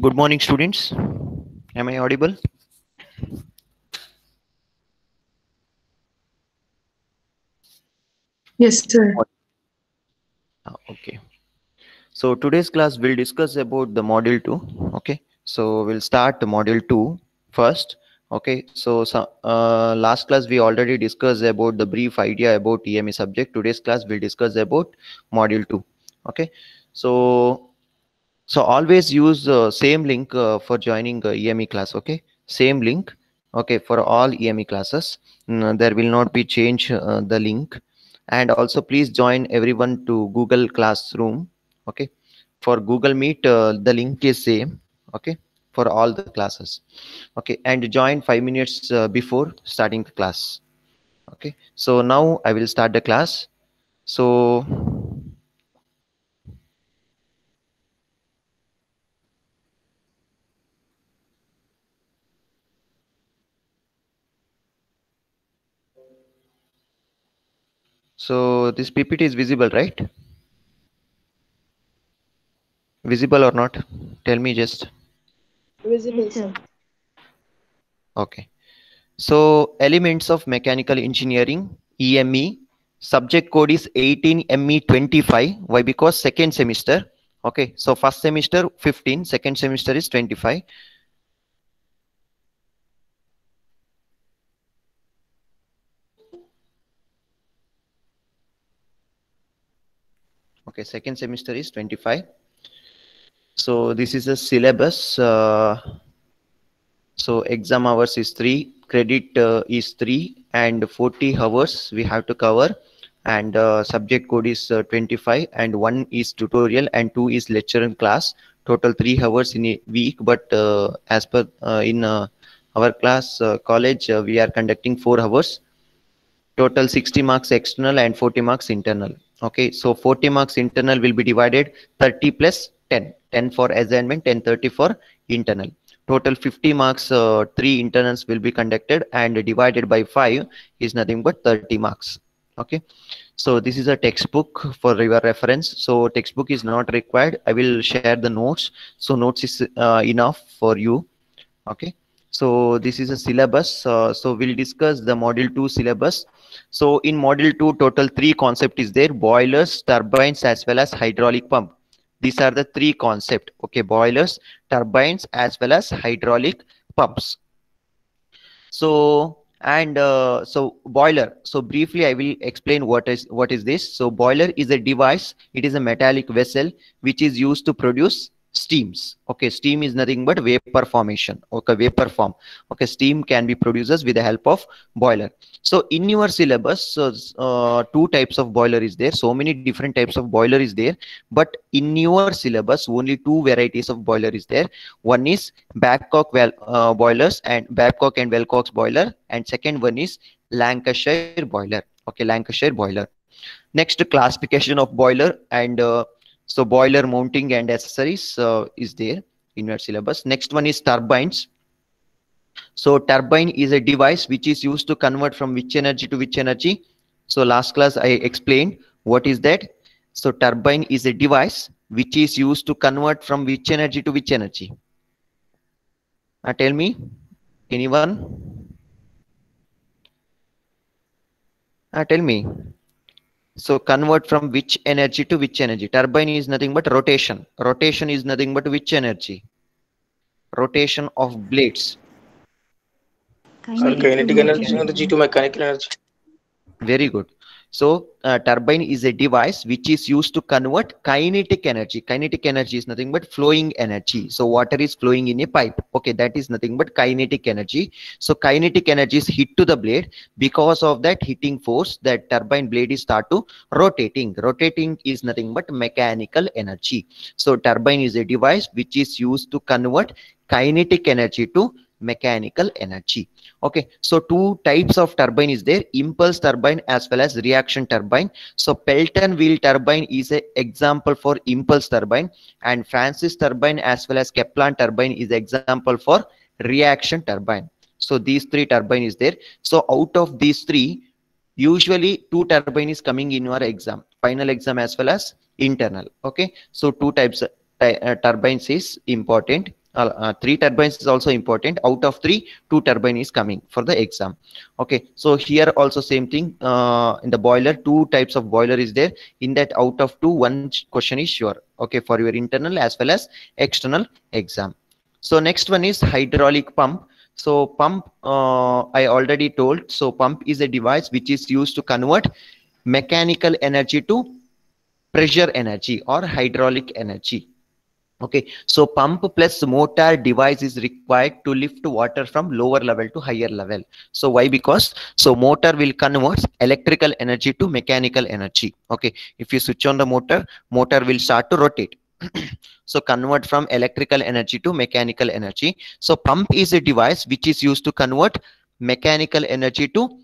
Good morning, students. Am I audible? Yes, sir. Ah, Okay. So today's class will discuss about the module 2. Okay. So we'll start the module 2 first. Okay. So, so uh, last class we already discussed about the brief idea about EME subject. Today's class will discuss about module 2. Okay. So so always use the same link uh, for joining uh, EME class. Okay. Same link. Okay. For all EME classes, Mm, there will not be change uh, the link and also please join everyone to google classroom okay for google meet uh, the link is same okay for all the classes okay and join five minutes uh, before starting the class okay so now i will start the class so so this ppt is visible right visible or not tell me just Visible, sir. Okay. So elements of mechanical engineering, EME, subject code is 18ME25. Why? Because second semester. Okay. So first semester 15, second semester is 25. Okay. Second semester is 25. So this is a syllabus. Uh, so exam hours is 3 credit uh, is 3 and 40 hours we have to cover and uh, subject code is uh, 25 and 1 is tutorial and 2 is lecture and class total 3 hours in a week but uh, as per uh, in our class college we are conducting 4 hours total 60 marks external and 40 marks internal okay so 40 marks internal will be divided 30 plus 10 10 for assignment 10 30 for internal. Total 50 marks uh, three internals will be conducted and divided by 5 is nothing but 30 marks. Okay so this is a textbook for your reference. So textbook is not required. I will share the notes. So notes is uh, enough for you. Okay so this is a syllabus. Uh, so we'll discuss the module 2 syllabus so in module 2 total three concept is there boilers turbines as well as hydraulic pump. These are the three concept okay boilers turbines as well as hydraulic pumps. So and uh, so boiler. So briefly i will explain what is what is this. So boiler is a device it is a metallic vessel which is used to produce steams. Okay steam is nothing but vapor formation. Okay vapor form. Okay steam can be produced with the help of boiler. So in your syllabus uh, two types of boiler is there. So many different types of boiler is there. But in your syllabus only two varieties of boiler is there. One is babcock well uh, boilers and babcock and wilcox boiler. And second one is lancashire boiler. Okay lancashire boiler. Next classification of boiler and uh, so boiler mounting and accessories uh, is there in your syllabus. Next one is turbines. So turbine is a device which is used to convert from which energy to which energy. So last class i explained what is that. So turbine is a device which is used to convert from which energy to which energy. Uh, tell me anyone? Uh, tell me so convert from which energy to which energy? Turbine is nothing but rotation. Rotation is nothing but which energy? Rotation of blades. Kinetic kinetic energy. energy. and the G2 mechanical energy. very good so uh, turbine is a device which is used to convert kinetic energy. Kinetic energy is nothing but flowing energy. So water is flowing in a pipe. Okay that is nothing but kinetic energy. So kinetic energy is hit to the blade. Because of that hitting force that turbine blade is start to rotating. Rotating is nothing but mechanical energy. So turbine is a device which is used to convert kinetic energy to mechanical energy. Okay so two types of turbine is there impulse turbine as well as reaction turbine. So pelton wheel turbine is a example for impulse turbine and francis turbine as well as Kaplan turbine is example for reaction turbine. So these three turbine is there. So out of these three usually two turbine is coming in your exam final exam as well as internal. Okay so two types uh, turbines is important uh, uh, three turbines is also important. Out of three two turbine is coming for the exam. Okay so here also same thing. Uh, in the boiler two types of boiler is there. In that out of two one question is sure okay for your internal as well as external exam. So next one is hydraulic pump. So pump uh, i already told. So pump is a device which is used to convert mechanical energy to pressure energy or hydraulic energy okay so pump plus motor device is required to lift water from lower level to higher level. So why? Because so motor will convert electrical energy to mechanical energy. Okay if you switch on the motor motor will start to rotate. So convert from electrical energy to mechanical energy. So pump is a device which is used to convert mechanical energy to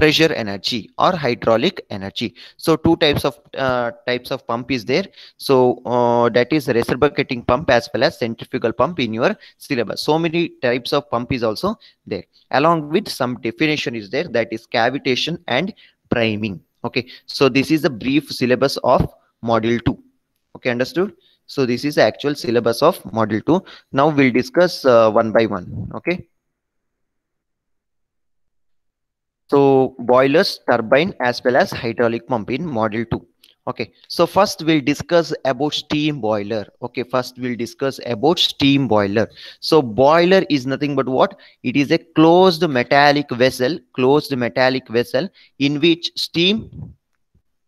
pressure energy or hydraulic energy. So two types of uh, types of pump is there. So uh, that is reciprocating pump as well as centrifugal pump in your syllabus. So many types of pump is also there. Along with some definition is there that is cavitation and priming. Okay. So this is a brief syllabus of module 2 okay understood? So this is the actual syllabus of module 2 now we'll discuss uh, one by one. Okay so boilers, turbine as well as hydraulic pump in module 2. Okay, so first we'll discuss about steam boiler. Okay, first we'll discuss about steam boiler. So boiler is nothing but what? It is a closed metallic vessel, closed metallic vessel in which steam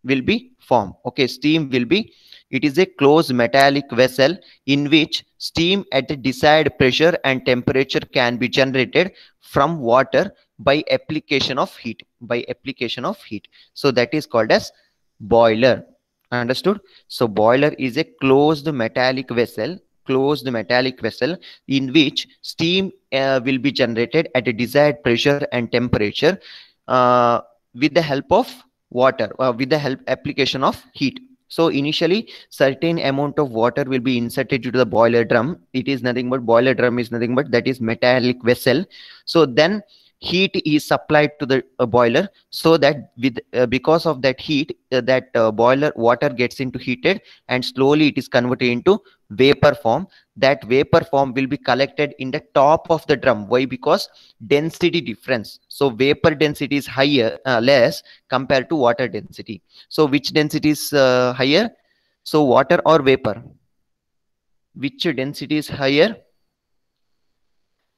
will be formed. Okay, steam will be it is a closed metallic vessel in which steam at the desired pressure and temperature can be generated from water by application of heat by application of heat. So that is called as boiler. Understood? So boiler is a closed metallic vessel closed metallic vessel in which steam uh, will be generated at a desired pressure and temperature uh, with the help of water uh, with the help application of heat. So initially certain amount of water will be inserted into the boiler drum. It is nothing but boiler drum is nothing but that is metallic vessel. So then heat is supplied to the uh, boiler so that with uh, because of that heat uh, that uh, boiler water gets into heated and slowly it is converted into vapor form. That vapor form will be collected in the top of the drum. Why? Because density difference. So vapor density is higher uh, less compared to water density. So which density is uh, higher? So water or vapor? Which density is higher?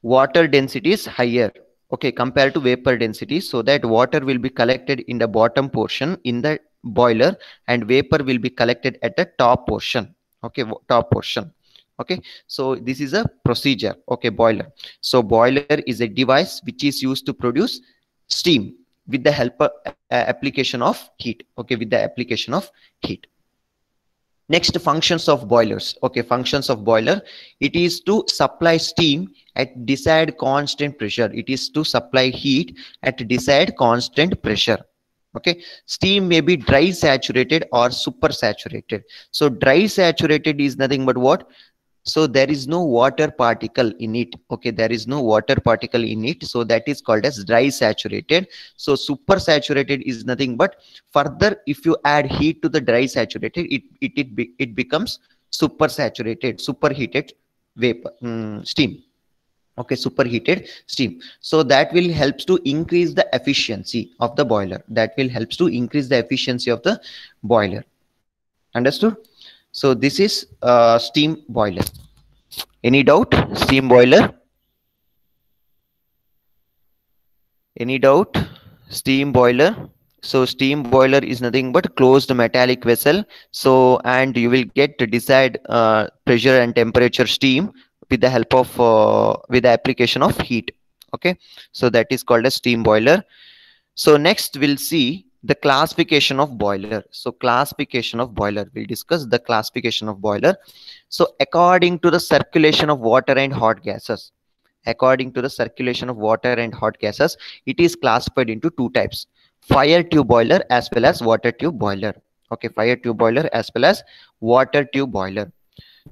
Water density is higher okay compared to vapor density so that water will be collected in the bottom portion in the boiler and vapor will be collected at the top portion okay top portion okay. So this is a procedure okay boiler. So boiler is a device which is used to produce steam with the help of uh, application of heat okay with the application of heat next functions of boilers. Okay functions of boiler. It is to supply steam at desired constant pressure. It is to supply heat at desired constant pressure. Okay steam may be dry saturated or super saturated. So dry saturated is nothing but what so there is no water particle in it okay? There is no water particle in it. So that is called as dry saturated. So super saturated is nothing but further if you add heat to the dry saturated it it it, be, it becomes super saturated superheated vapor um, steam okay? Superheated steam. So that will helps to increase the efficiency of the boiler. That will helps to increase the efficiency of the boiler. Understood so this is uh, steam boiler. Any doubt? Steam boiler? Any doubt? Steam boiler. So steam boiler is nothing but closed metallic vessel. So and you will get desired uh, pressure and temperature steam with the help of uh, with the application of heat. Okay, so that is called a steam boiler. So next we'll see the classification of boiler. So classification of boiler. We'll discuss the classification of boiler. So according to the circulation of water and hot gases according to the circulation of water and hot gases it is classified into two types fire tube boiler as well as water tube boiler. Okay fire tube boiler as well as water tube boiler.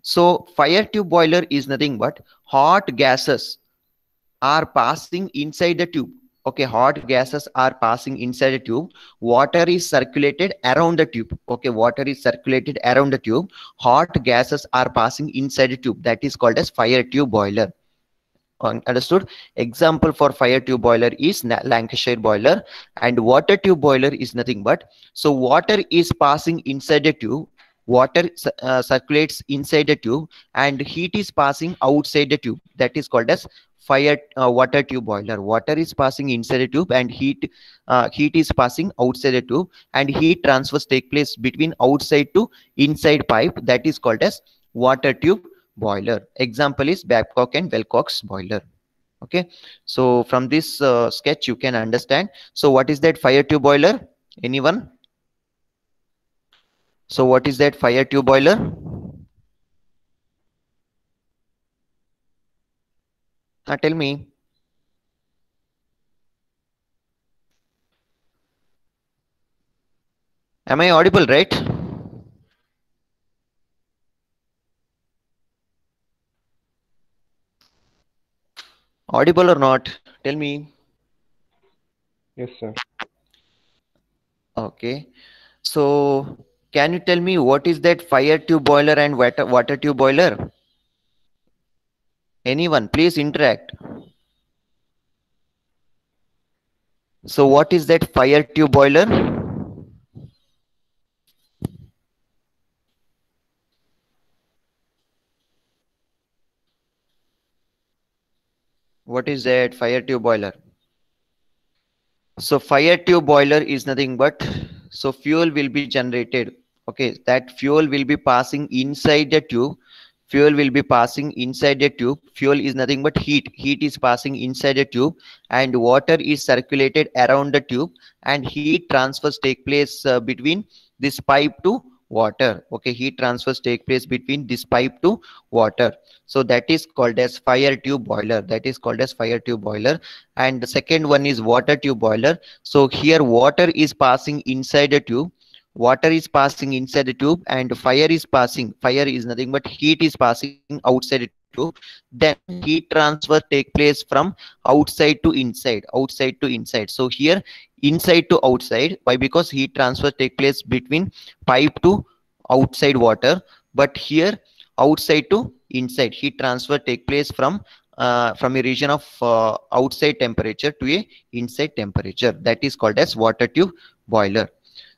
So fire tube boiler is nothing but hot gases are passing inside the tube okay hot gases are passing inside the tube. Water is circulated around the tube. Okay water is circulated around the tube. Hot gases are passing inside the tube. That is called as fire tube boiler. Understood? Example for fire tube boiler is lancashire boiler. And water tube boiler is nothing but so water is passing inside the tube. Water uh, circulates inside the tube and heat is passing outside the tube. That is called as fire uh, water tube boiler. Water is passing inside the tube and heat uh, heat is passing outside the tube and heat transfers take place between outside to inside pipe that is called as water tube boiler. Example is babcock and wilcox boiler. Okay? So from this uh, sketch you can understand. So what is that fire tube boiler? Anyone? So what is that fire tube boiler uh, tell me am i audible right audible or not tell me Yes, sir. Okay. So can you tell me what is that fire tube boiler and water, water tube boiler? Anyone, please interact. So what is that fire tube boiler? What is that fire tube boiler? So fire tube boiler is nothing but so fuel will be generated. Okay, that fuel will be passing inside the tube. Fuel will be passing inside the tube. Fuel is nothing but heat. Heat is passing inside the tube and water is circulated around the tube and heat transfers take place uh, between this pipe to water. Okay, heat transfers take place between this pipe to water. So that is called as fire tube boiler. That is called as fire tube boiler and the second one is water tube boiler so here water is passing inside the tube water is passing inside the tube and fire is passing. Fire is nothing but heat is passing outside the tube. Then heat transfer take place from outside to inside outside to inside. So here inside to outside. Why? Because heat transfer take place between pipe to outside water. But here outside to inside heat transfer take place from uh, from a region of uh, outside temperature to a inside temperature. That is called as water tube boiler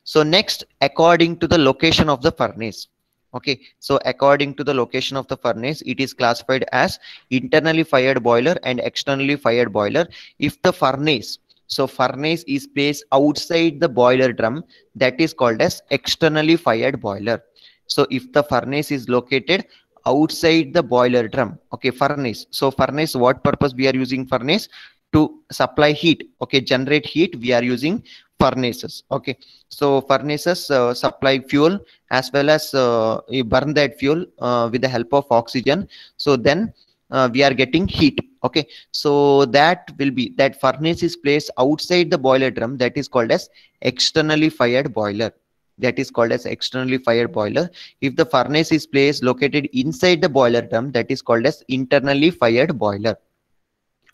so next according to the location of the furnace. Okay so according to the location of the furnace it is classified as internally fired boiler and externally fired boiler. If the furnace so furnace is placed outside the boiler drum that is called as externally fired boiler. So if the furnace is located outside the boiler drum okay furnace. So furnace what purpose we are using furnace to supply heat. Okay generate heat we are using furnaces. Okay so furnaces uh, supply fuel as well as uh, burn that fuel uh, with the help of oxygen. So then uh, we are getting heat. Okay so that will be that furnace is placed outside the boiler drum that is called as externally fired boiler. That is called as externally fired boiler. If the furnace is placed located inside the boiler drum that is called as internally fired boiler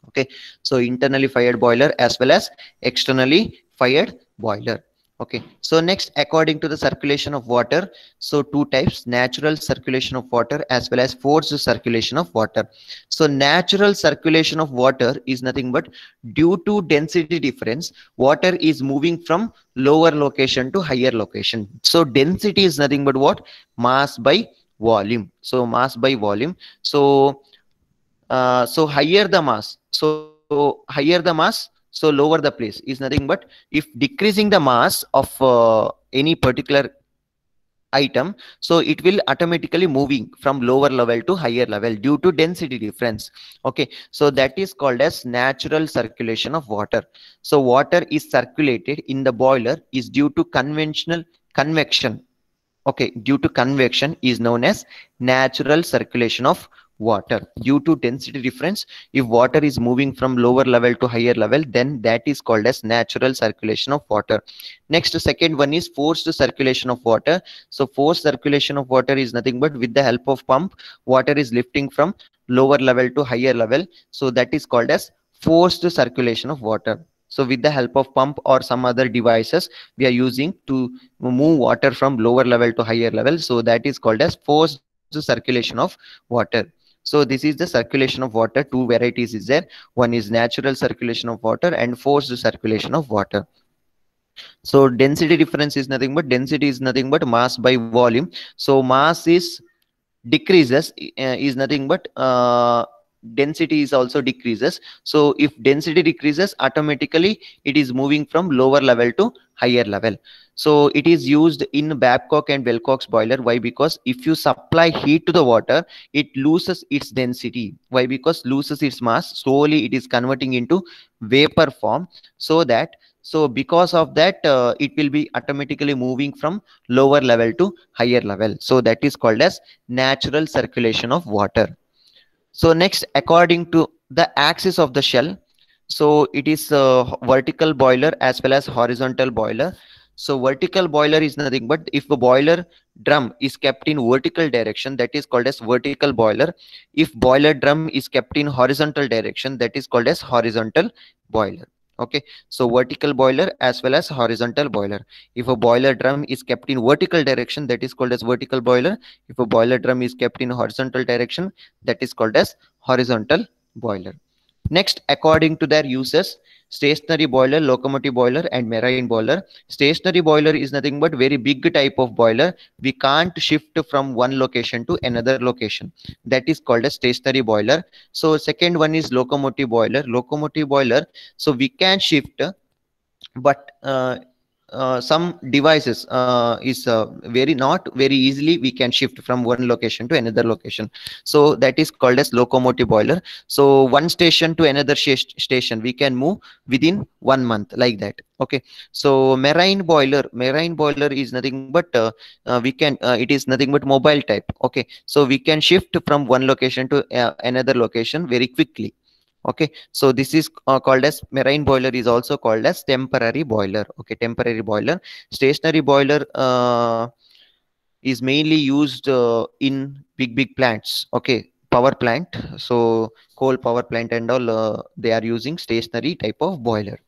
okay so internally fired boiler as well as externally fired boiler. Okay so next according to the circulation of water so two types natural circulation of water as well as forced circulation of water. So natural circulation of water is nothing but due to density difference water is moving from lower location to higher location. So density is nothing but what? Mass by volume. So mass by volume. So uh, so higher the mass. So, so higher the mass so lower the place is nothing but if decreasing the mass of uh, any particular item so it will automatically moving from lower level to higher level due to density difference. Okay so that is called as natural circulation of water. So water is circulated in the boiler is due to conventional convection. Okay due to convection is known as natural circulation of water due to density difference. If water is moving from lower level to higher level then that is called as natural circulation of water. Next second one is forced circulation of water. So forced circulation of water is nothing but with the help of pump water is lifting from lower level to higher level. So that is called as forced circulation of water. So with the help of pump or some other devices we are using to move water from lower level to higher level. So that is called as forced circulation of water so this is the circulation of water. Two varieties is there. One is natural circulation of water and forced circulation of water. So density difference is nothing but density is nothing but mass by volume. So mass is decreases uh, is nothing but uh, density is also decreases. So if density decreases automatically it is moving from lower level to higher level. So it is used in babcock and wilcox boiler. Why? Because if you supply heat to the water it loses its density. Why? Because loses its mass. Slowly it is converting into vapor form. So that so because of that uh, it will be automatically moving from lower level to higher level. So that is called as natural circulation of water so next according to the axis of the shell so it is a vertical boiler as well as horizontal boiler. So vertical boiler is nothing but if the boiler drum is kept in vertical direction that is called as vertical boiler. If boiler drum is kept in horizontal direction that is called as horizontal boiler okay so vertical boiler as well as horizontal boiler. If a boiler drum is kept in vertical direction that is called as vertical boiler. If a boiler drum is kept in horizontal direction that is called as horizontal boiler. Next according to their uses stationary boiler locomotive boiler and marine boiler. Stationary boiler is nothing but very big type of boiler. We can't shift from one location to another location. That is called a stationary boiler. So second one is locomotive boiler. Locomotive boiler so we can shift but uh, uh, some devices uh, is uh, very not very easily we can shift from one location to another location. So that is called as locomotive boiler. So one station to another station we can move within one month like that okay? So marine boiler marine boiler is nothing but uh, uh, we can uh, it is nothing but mobile type okay? So we can shift from one location to another location very quickly okay so this is uh, called as marine boiler is also called as temporary boiler. Okay temporary boiler. Stationary boiler uh, is mainly used uh, in big big plants. Okay power plant. So coal power plant and all uh, they are using stationary type of boiler.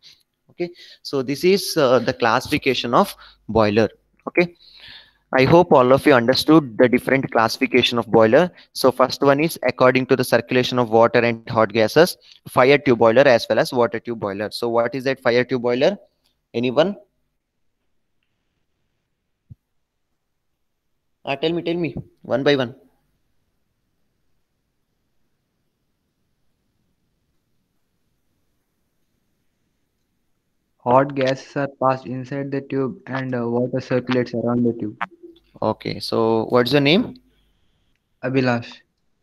Okay so this is uh, the classification of boiler. Okay I hope all of you understood the different classification of boiler. So first one is according to the circulation of water and hot gases, fire tube boiler as well as water tube boiler. So what is that fire tube boiler? Anyone? Uh, tell me, tell me, one by one. Hot gases are passed inside the tube and uh, water circulates around the tube. Okay, so what's your name? Abhilash.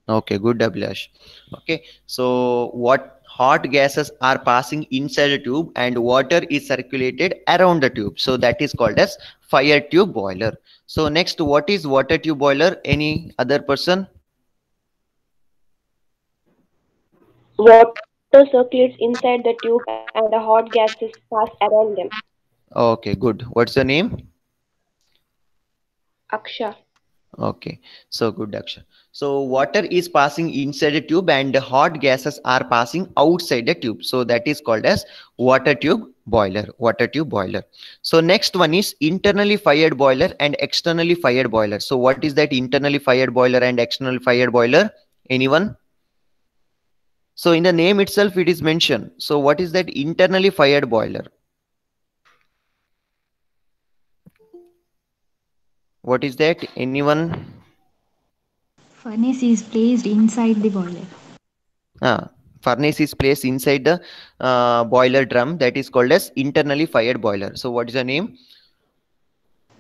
Okay, good Abhilash. Okay, so what hot gases are passing inside the tube and water is circulated around the tube. So that is called as fire tube boiler. So next, what is water tube boiler? Any other person? Water circulates inside the tube and the hot gases pass around them. Okay, good. What's your name? Aksha. Okay, so good, Aksha. So water is passing inside the tube and the hot gases are passing outside the tube. So that is called as water tube boiler, water tube boiler. So next one is internally fired boiler and externally fired boiler. So what is that internally fired boiler and externally fired boiler? Anyone? So in the name itself, it is mentioned. So what is that internally fired boiler? What is that? Anyone? Furnace is placed inside the boiler. Ah, furnace is placed inside the uh, boiler drum that is called as internally fired boiler. So what is the name?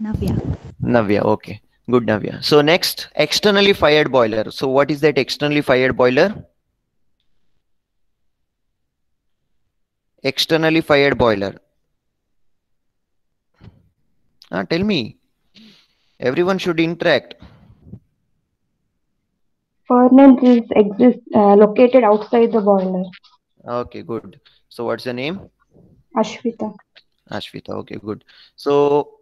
Navya. Navya. Okay. Good Navya. So next, externally fired boiler. So what is that externally fired boiler? Externally fired boiler. Ah, tell me. Everyone should interact. Furnace is exist uh, located outside the boiler. Okay, good. So what's your name? Ashwita. Ashwita. Okay, good. So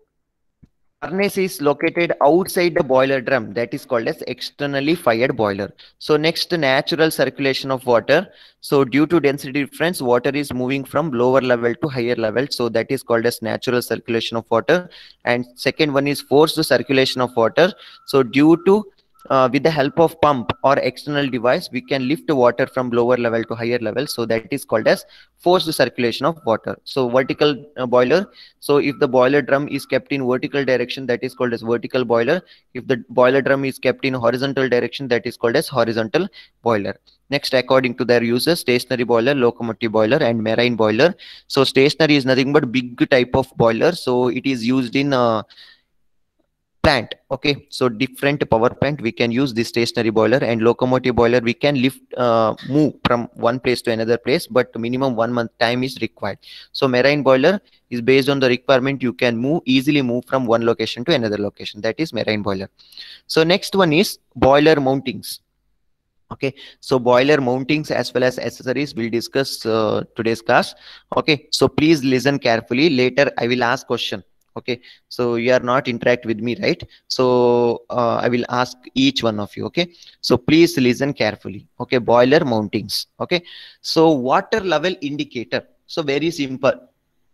furnace is located outside the boiler drum. That is called as externally fired boiler. So next natural circulation of water. So due to density difference water is moving from lower level to higher level. So that is called as natural circulation of water. And second one is forced circulation of water. So due to uh, with the help of pump or external device we can lift water from lower level to higher level. So that is called as forced circulation of water. So vertical uh, boiler. So if the boiler drum is kept in vertical direction that is called as vertical boiler. If the boiler drum is kept in horizontal direction that is called as horizontal boiler. Next according to their uses stationary boiler locomotive boiler and marine boiler. So stationary is nothing but big type of boiler. So it is used in uh, plant okay? So different power plant we can use this stationary boiler and locomotive boiler we can lift uh, move from one place to another place but minimum one month time is required. So marine boiler is based on the requirement you can move easily move from one location to another location. That is marine boiler. So next one is boiler mountings okay? So boiler mountings as well as accessories we'll discuss uh, today's class okay? So please listen carefully. Later i will ask question okay so you are not interact with me right? So uh, i will ask each one of you okay? So please listen carefully okay? Boiler mountings okay? So water level indicator so very simple.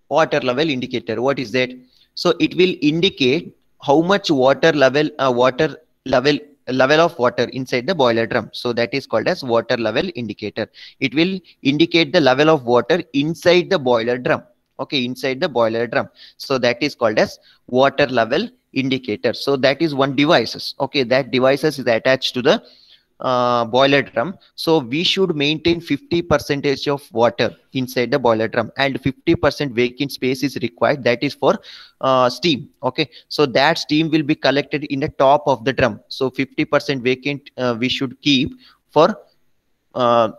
Water level indicator what is that? So it will indicate how much water level uh, water level level of water inside the boiler drum. So that is called as water level indicator. It will indicate the level of water inside the boiler drum okay inside the boiler drum. So that is called as water level indicator. So that is one devices. Okay that devices is attached to the uh, boiler drum. So we should maintain 50 percentage of water inside the boiler drum and 50 percent vacant space is required. That is for uh, steam. Okay so that steam will be collected in the top of the drum. So 50 percent vacant uh, we should keep for uh,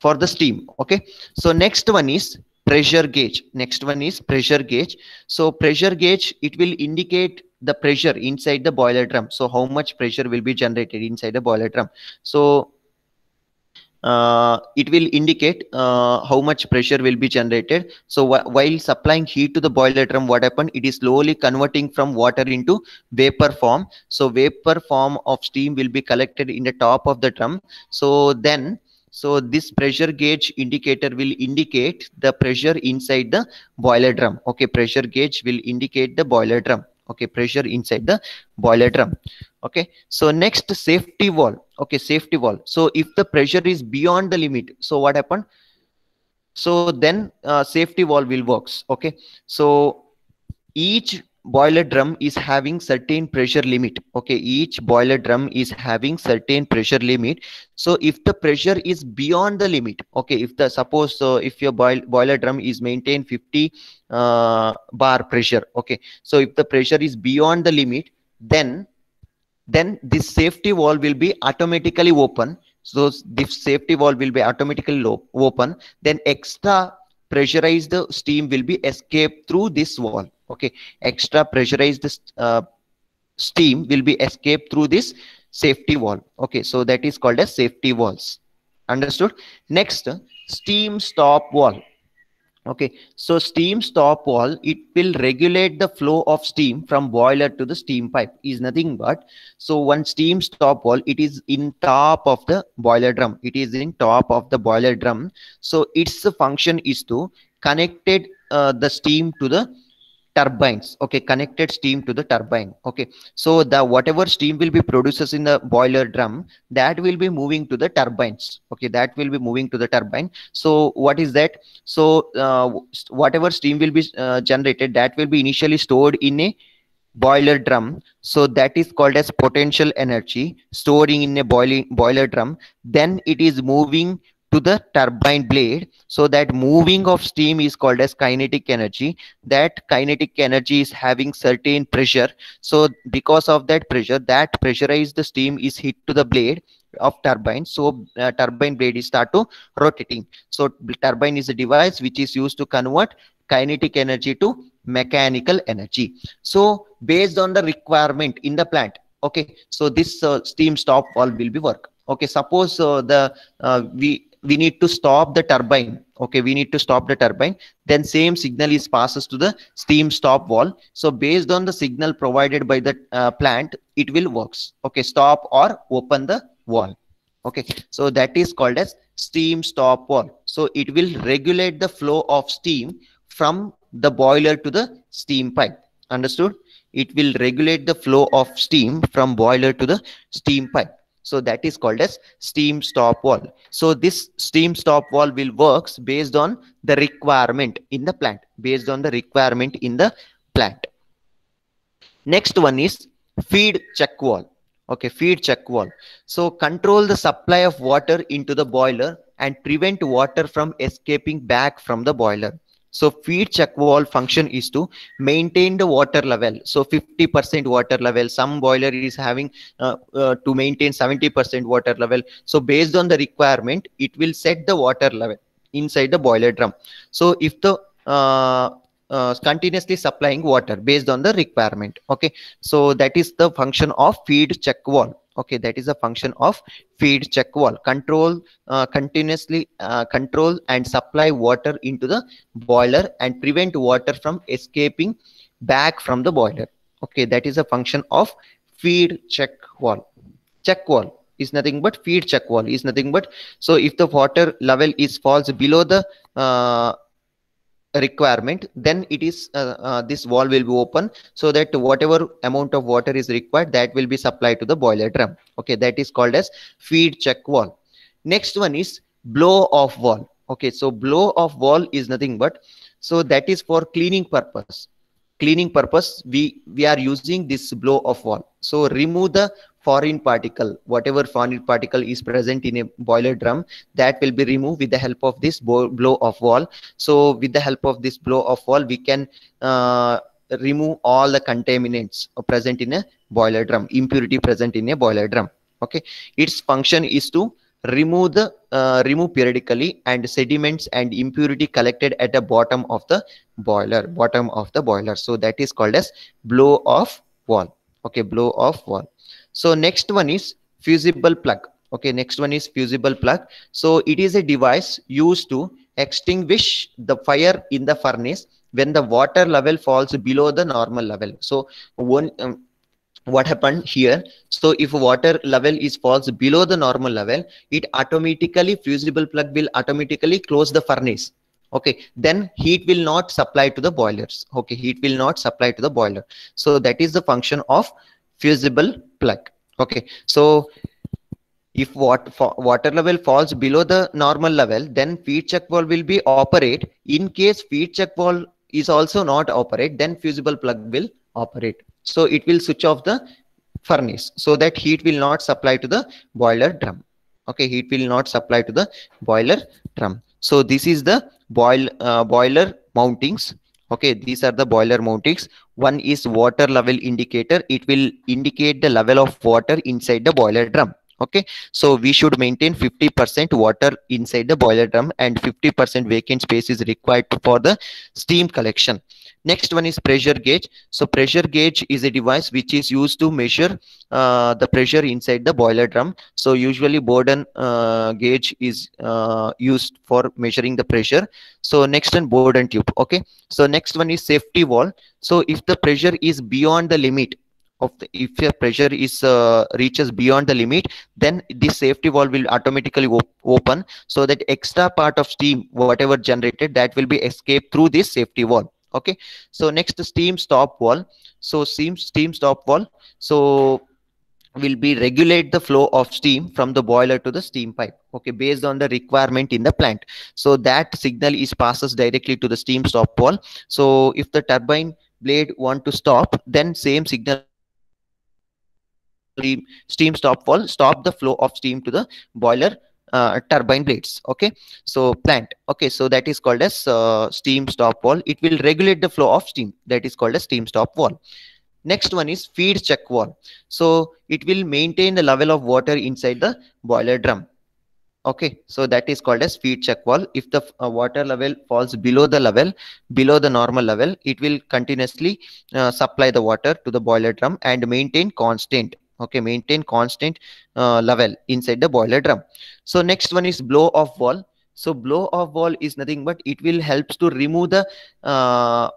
for the steam. Okay so next one is pressure gauge. Next one is pressure gauge. So pressure gauge it will indicate the pressure inside the boiler drum. So how much pressure will be generated inside the boiler drum. So uh, it will indicate uh, how much pressure will be generated. So wh while supplying heat to the boiler drum what happened? It is slowly converting from water into vapor form. So vapor form of steam will be collected in the top of the drum. So then so this pressure gauge indicator will indicate the pressure inside the boiler drum. Okay pressure gauge will indicate the boiler drum. Okay pressure inside the boiler drum. Okay so next safety valve okay safety valve so if the pressure is beyond the limit so what happened? So then uh, safety valve will works. Okay so each boiler drum is having certain pressure limit. Okay each boiler drum is having certain pressure limit. So if the pressure is beyond the limit okay if the suppose so if your boil, boiler drum is maintained 50 uh, bar pressure okay so if the pressure is beyond the limit then then this safety valve will be automatically open. So this safety valve will be automatically open. Then extra pressurized steam will be escaped through this valve okay extra pressurized uh, steam will be escaped through this safety valve okay so that is called as safety valves understood? Next steam stop valve okay so steam stop valve it will regulate the flow of steam from boiler to the steam pipe is nothing but. So one steam stop valve it is in top of the boiler drum. It is in top of the boiler drum. So its function is to connected uh, the steam to the turbines okay connected steam to the turbine okay. So the whatever steam will be produces in the boiler drum that will be moving to the turbines okay that will be moving to the turbine. So what is that? So uh, whatever steam will be uh, generated that will be initially stored in a boiler drum. So that is called as potential energy storing in a boiling boiler drum. Then it is moving to the turbine blade so that moving of steam is called as kinetic energy. That kinetic energy is having certain pressure. So because of that pressure that pressurized steam is hit to the blade of turbine. So uh, turbine blade is start to rotating. So turbine is a device which is used to convert kinetic energy to mechanical energy. So based on the requirement in the plant okay so this uh, steam stop valve will be work. Okay suppose uh, the uh, we we need to stop the turbine okay? We need to stop the turbine. Then same signal is passes to the steam stop valve. So based on the signal provided by the uh, plant it will works okay? Stop or open the valve okay? So that is called as steam stop valve. So it will regulate the flow of steam from the boiler to the steam pipe. Understood? It will regulate the flow of steam from boiler to the steam pipe so that is called as steam stop valve. so this steam stop valve will works based on the requirement in the plant based on the requirement in the plant next one is feed check valve. okay feed check valve. so control the supply of water into the boiler and prevent water from escaping back from the boiler so feed check valve function is to maintain the water level. So 50% water level. Some boiler is having uh, uh, to maintain 70% water level. So based on the requirement it will set the water level inside the boiler drum. So if the uh, uh, continuously supplying water based on the requirement okay? So that is the function of feed check valve okay? That is a function of feed check valve. Control uh, continuously uh, control and supply water into the boiler and prevent water from escaping back from the boiler okay? That is a function of feed check valve. Check valve is nothing but feed check valve is nothing but so if the water level is falls below the uh, requirement then it is uh, uh, this valve will be open so that whatever amount of water is required that will be supplied to the boiler drum. Okay that is called as feed check valve next one is blow off valve okay so blow off valve is nothing but so that is for cleaning purpose. Cleaning purpose we we are using this blow off valve so remove the foreign particle whatever foreign particle is present in a boiler drum that will be removed with the help of this blow off valve. so with the help of this blow off valve, we can uh, remove all the contaminants present in a boiler drum impurity present in a boiler drum. Okay? Its function is to remove the uh, remove periodically and sediments and impurity collected at the bottom of the boiler bottom of the boiler. So that is called as blow off valve. Okay? Blow off valve so next one is fusible plug. Okay next one is fusible plug. So it is a device used to extinguish the fire in the furnace when the water level falls below the normal level. So one um, what happened here? So if water level is falls below the normal level it automatically fusible plug will automatically close the furnace. Okay then heat will not supply to the boilers. Okay heat will not supply to the boiler. So that is the function of fusible plug. Okay. So if what water level falls below the normal level then feed check valve will be operate. In case feed check valve is also not operate then fusible plug will operate. So it will switch off the furnace so that heat will not supply to the boiler drum. Okay. Heat will not supply to the boiler drum. So this is the boil uh, boiler mountings okay these are the boiler mountings one is water level indicator. It will indicate the level of water inside the boiler drum. Okay so we should maintain 50 percent water inside the boiler drum and 50 percent vacant space is required for the steam collection next one is pressure gauge. So pressure gauge is a device which is used to measure uh, the pressure inside the boiler drum. So usually Bourdon uh, gauge is uh, used for measuring the pressure. So next one Bourdon tube. Okay. So next one is safety valve so if the pressure is beyond the limit of the, if your pressure is uh, reaches beyond the limit then this safety valve will automatically op open so that extra part of steam whatever generated that will be escaped through this safety valve okay. So next steam stop valve so steam steam stop valve so will be regulate the flow of steam from the boiler to the steam pipe. Okay. Based on the requirement in the plant. So that signal is passes directly to the steam stop valve so if the turbine blade want to stop then same signal steam stop valve stop the flow of steam to the boiler uh, turbine blades okay? So plant okay? So that is called as uh, steam stop valve. It will regulate the flow of steam. That is called as steam stop valve. Next one is feed check valve. So it will maintain the level of water inside the boiler drum okay? So that is called as feed check valve. If the uh, water level falls below the level below the normal level it will continuously uh, supply the water to the boiler drum and maintain constant okay maintain constant uh, level inside the boiler drum. So next one is blow off valve. So blow off valve is nothing but it will helps to remove the uh,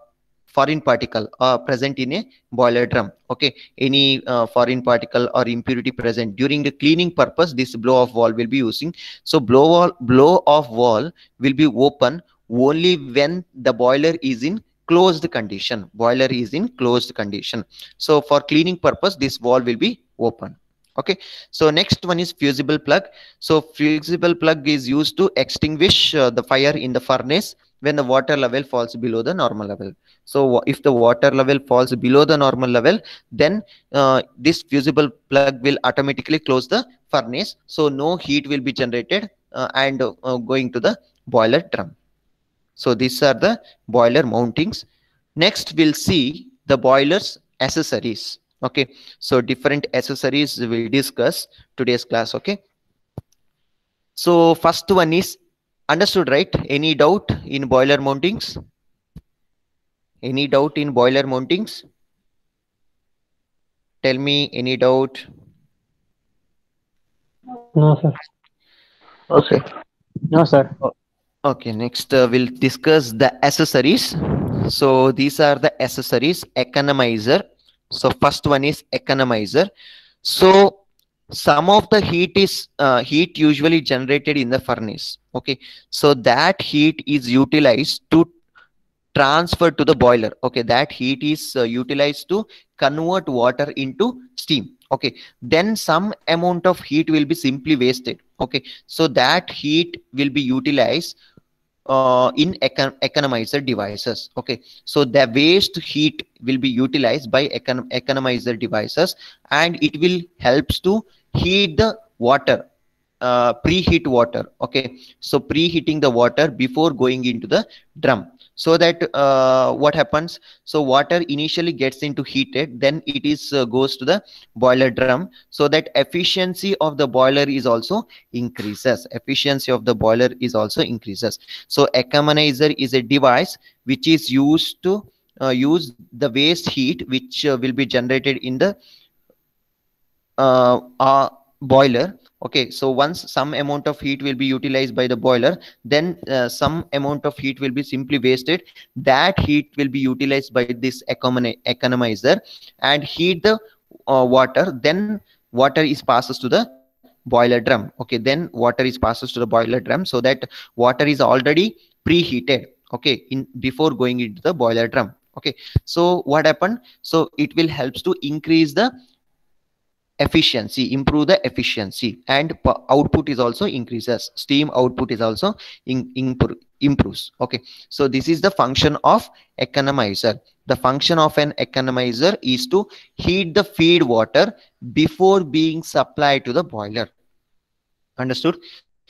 foreign particle uh, present in a boiler drum. Okay any uh, foreign particle or impurity present during the cleaning purpose this blow off valve will be using. So blow valve blow off valve will be open only when the boiler is in closed condition. Boiler is in closed condition. So for cleaning purpose this wall will be open. Okay. So next one is fusible plug. So fusible plug is used to extinguish uh, the fire in the furnace when the water level falls below the normal level. So if the water level falls below the normal level then uh, this fusible plug will automatically close the furnace. So no heat will be generated uh, and uh, going to the boiler drum. So these are the boiler mountings. Next we'll see the boilers accessories okay so different accessories we'll discuss today's class okay so first one is understood right any doubt in boiler mountings any doubt in boiler mountings tell me any doubt No, sir. okay No, sir. Okay, next uh, we'll discuss the accessories. So these are the accessories economizer. So first one is economizer. So some of the heat is uh, heat usually generated in the furnace. Okay, so that heat is utilized to transfer to the boiler. Okay, that heat is uh, utilized to convert water into steam. Okay, then some amount of heat will be simply wasted. Okay, so that heat will be utilized uh, in econ- economizer devices okay? So the waste heat will be utilized by econ- economizer devices and it will helps to heat the water uh, preheat water okay? So preheating the water before going into the drum so that uh, what happens? So water initially gets into heated then it is uh, goes to the boiler drum so that efficiency of the boiler is also increases. Efficiency of the boiler is also increases. So economizer is a device which is used to uh, use the waste heat which uh, will be generated in the uh, uh, boiler okay so once some amount of heat will be utilized by the boiler then uh, some amount of heat will be simply wasted. That heat will be utilized by this economizer and heat the uh, water. Then water is passes to the boiler drum. Okay then water is passes to the boiler drum so that water is already preheated okay in before going into the boiler drum. Okay so what happened? So it will helps to increase the efficiency improve the efficiency. And output is also increases. Steam output is also in, impro- improves. Okay. So this is the function of economizer. The function of an economizer is to heat the feed water before being supplied to the boiler. Understood?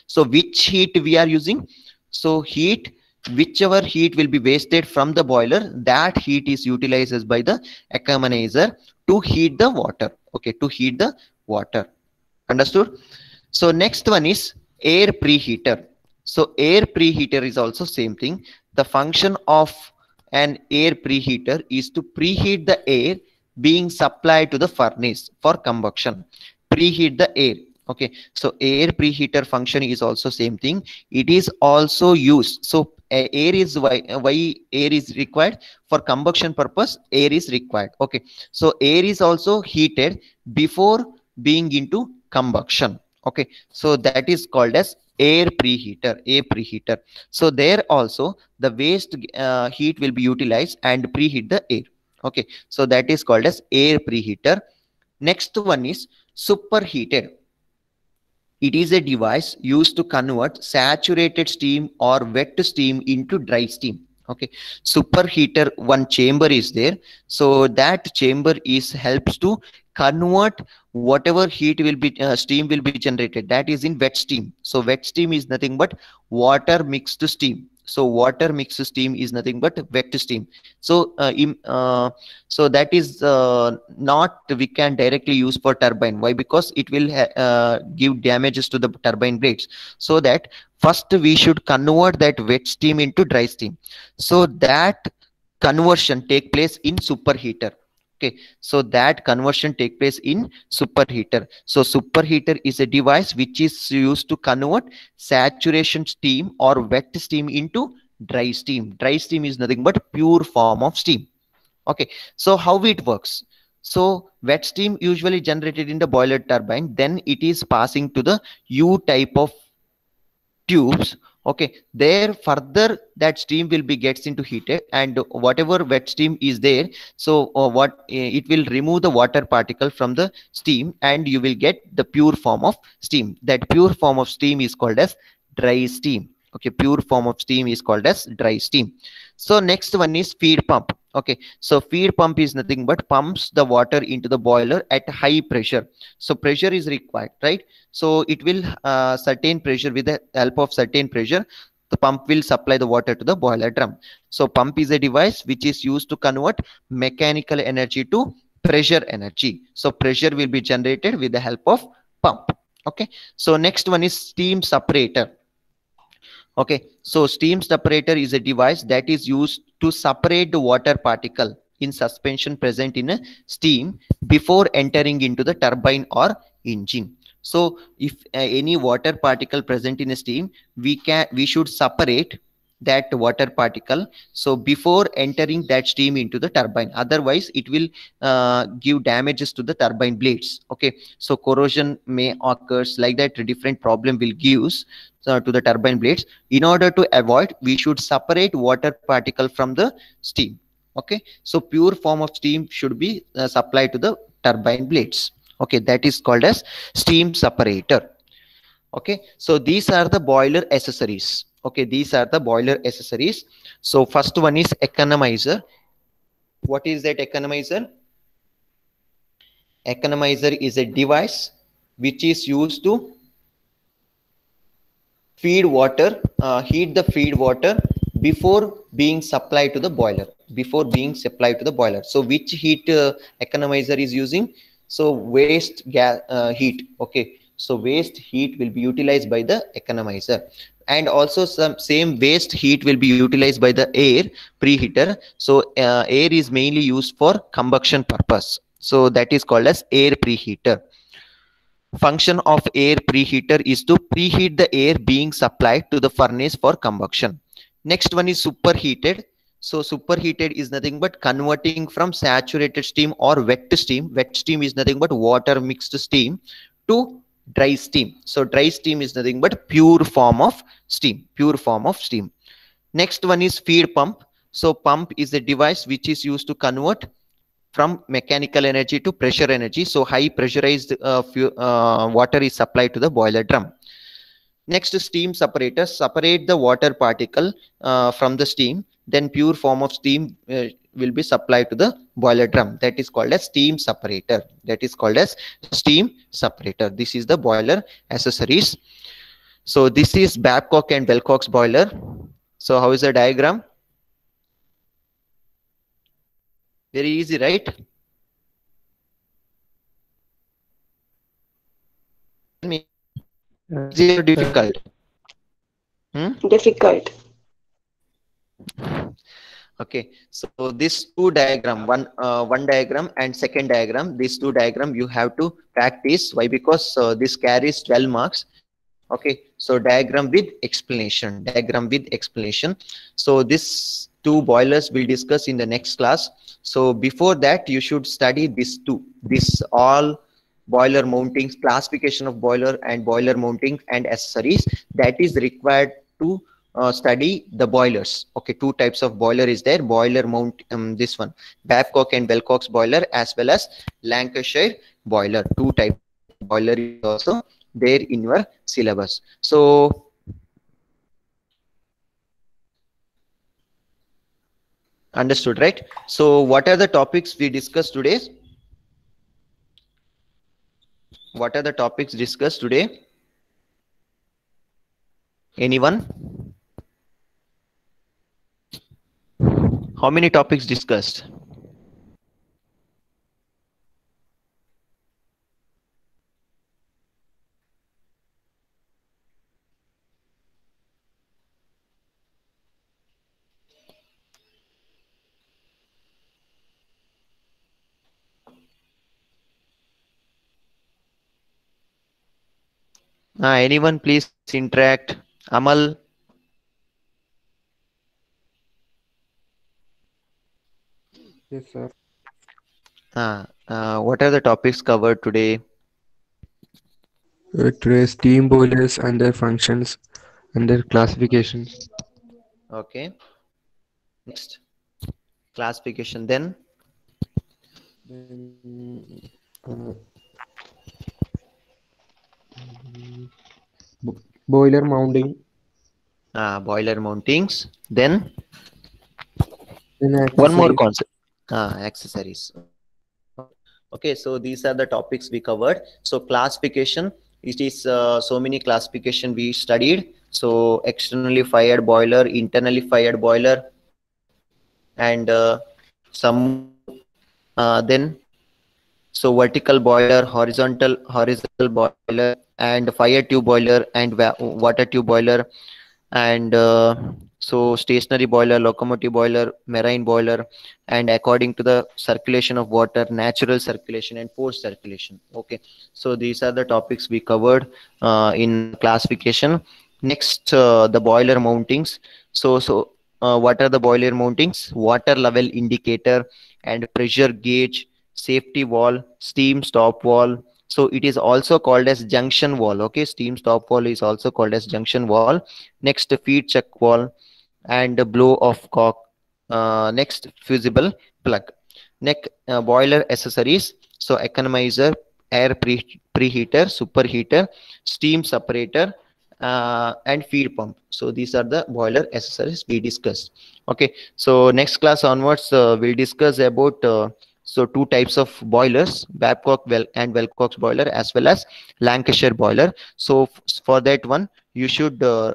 So which heat we are using? So heat whichever heat will be wasted from the boiler that heat is utilized by the economizer to heat the water okay to heat the water. Understood? So next one is air preheater. So air preheater is also same thing. The function of an air preheater is to preheat the air being supplied to the furnace for combustion. Preheat the air. Okay so air preheater function is also same thing. It is also used. So air is why why air is required. For combustion purpose air is required. Okay. So air is also heated before being into combustion. Okay. So that is called as air preheater air preheater. So there also the waste uh, heat will be utilized and preheat the air. Okay. So that is called as air preheater. Next one is superheater it is a device used to convert saturated steam or wet steam into dry steam. Okay. Superheater one chamber is there. So that chamber is helps to convert whatever heat will be uh, steam will be generated. That is in wet steam. So wet steam is nothing but water mixed to steam so water mixed steam is nothing but wet steam. So uh, im, uh, so that is uh, not we can directly use for turbine. Why? Because it will uh, give damages to the turbine blades. So that first we should convert that wet steam into dry steam. So that conversion take place in superheater okay so that conversion take place in superheater. So superheater is a device which is used to convert saturation steam or wet steam into dry steam. Dry steam is nothing but pure form of steam. Okay so how it works? So wet steam usually generated in the boiler turbine then it is passing to the u type of tubes okay there further that steam will be gets into heated and whatever wet steam is there so uh, what uh, it will remove the water particle from the steam and you will get the pure form of steam. That pure form of steam is called as dry steam okay pure form of steam is called as dry steam. So next one is feed pump. Okay so feed pump is nothing but pumps the water into the boiler at high pressure. So pressure is required right? So it will uh, certain pressure with the help of certain pressure the pump will supply the water to the boiler drum. So pump is a device which is used to convert mechanical energy to pressure energy. So pressure will be generated with the help of pump. Okay so next one is steam separator okay so steam separator is a device that is used to separate the water particle in suspension present in a steam before entering into the turbine or engine. So if uh, any water particle present in a steam we can we should separate that water particle. So before entering that steam into the turbine otherwise it will uh, give damages to the turbine blades. Okay. So corrosion may occurs like that different problem will gives uh, to the turbine blades. In order to avoid we should separate water particle from the steam. Okay. So pure form of steam should be uh, supplied to the turbine blades. Okay. That is called as steam separator. Okay. So these are the boiler accessories okay these are the boiler accessories. So first one is economizer. What is that economizer? Economizer is a device which is used to feed water uh, heat the feed water before being supplied to the boiler before being supplied to the boiler. So which heat uh, economizer is using? So waste gas uh, heat. Okay so waste heat will be utilized by the economizer. And also some same waste heat will be utilized by the air preheater. So uh, air is mainly used for combustion purpose. So that is called as air preheater. Function of air preheater is to preheat the air being supplied to the furnace for combustion. Next one is superheater. So superheater is nothing but converting from saturated steam or wet steam. Wet steam is nothing but water mixed steam to dry steam. So dry steam is nothing but pure form of steam pure form of steam. Next one is feed pump. So pump is a device which is used to convert from mechanical energy to pressure energy. So high pressurized uh, uh, water is supplied to the boiler drum. Next steam separator separate the water particle uh, from the steam. Then pure form of steam uh, will be supplied to the boiler drum. That is called as steam separator. That is called as steam separator. This is the boiler accessories. So this is babcock and wilcox boiler. So how is the diagram? Very easy right? Difficult? Hmm? Difficult. Okay so this two diagram one uh, one diagram and second diagram these two diagram you have to practice. Why? Because uh, this carries 12 marks. Okay so diagram with explanation diagram with explanation. So this two boilers we'll discuss in the next class. So before that you should study this two this all boiler mountings classification of boiler and boiler mounting and accessories that is required to uh, study the boilers. Okay two types of boiler is there. Boiler mount um, this one. Babcock and wilcox boiler as well as lancashire boiler. Two type boiler is also there in your syllabus. So understood right? So what are the topics we discussed today? What are the topics discussed today? Anyone How many topics discussed? Uh, anyone please interact. Amal, Yes, sir. Uh, uh, what are the topics covered today? Uh, today's steam boilers and their functions and their classifications. Okay. Next. Classification then. Then, uh, boiler mounting, Uh, boiler mountings. Then then one more concept. Uh, accessories. Okay, so these are the topics we covered. So classification. It is uh, so many classification we studied. So externally fired boiler, internally fired boiler, and uh, some uh, then so vertical boiler horizontal horizontal boiler and fire tube boiler and water tube boiler and uh, so stationary boiler locomotive boiler marine boiler and according to the circulation of water natural circulation and forced circulation. Okay. So these are the topics we covered uh, in classification. Next uh, the boiler mountings. So so uh, what are the boiler mountings? Water level indicator and pressure gauge safety valve steam stop valve. So it is also called as junction valve. Okay. Steam stop valve is also called as junction valve. Next feed check valve and the blow off cock uh, next fusible plug. Neck uh, boiler accessories. So economizer air pre- preheater superheater steam separator uh, and feed pump. So these are the boiler accessories we discussed. Okay. So next class onwards uh, we'll discuss about uh, so two types of boilers babcock well and Wilcox boiler as well as lancashire boiler. So for that one you should uh,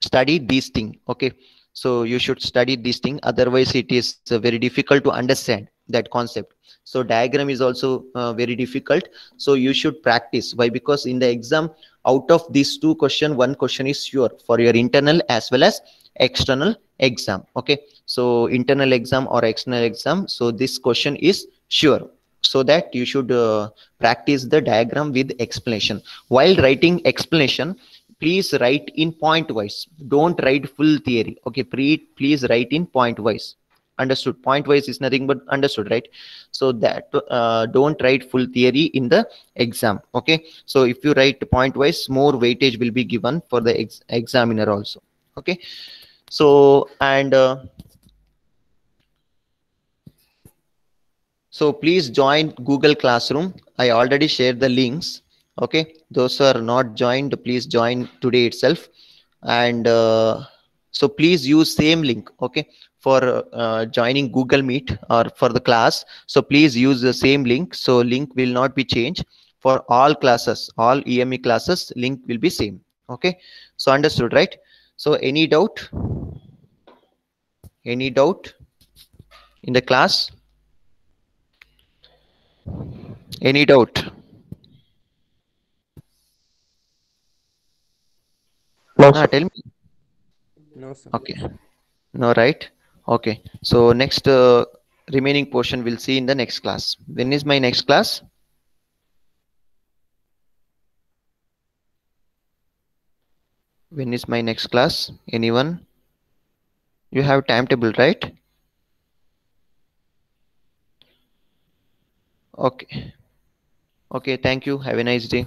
study these thing okay? So you should study this thing otherwise it is uh, very difficult to understand that concept. So diagram is also uh, very difficult. So you should practice. Why? Because in the exam out of these two question one question is sure for your internal as well as external exam okay? So internal exam or external exam so this question is sure. So that you should uh, practice the diagram with explanation. While writing explanation please write in point wise don't write full theory. Okay pre- please write in point wise understood. Point wise is nothing but understood right? So that uh, don't write full theory in the exam. Okay? So if you write point wise more weightage will be given for the ex- examiner also. Okay? So and uh, so please join google classroom. I already shared the links okay those who are not joined please join today itself. And uh, so please use same link okay for uh, joining google meet or for the class. So please use the same link. So link will not be changed. For all classes all eme classes link will be same okay? So understood right? So any doubt? Any doubt in the class? Any doubt No, ah, tell me. No, sir. okay. No right? Okay. So next uh, remaining portion we'll see in the next class. When is my next class? When is my next class? Anyone? You have timetable right? Okay. Okay thank you. Have a nice day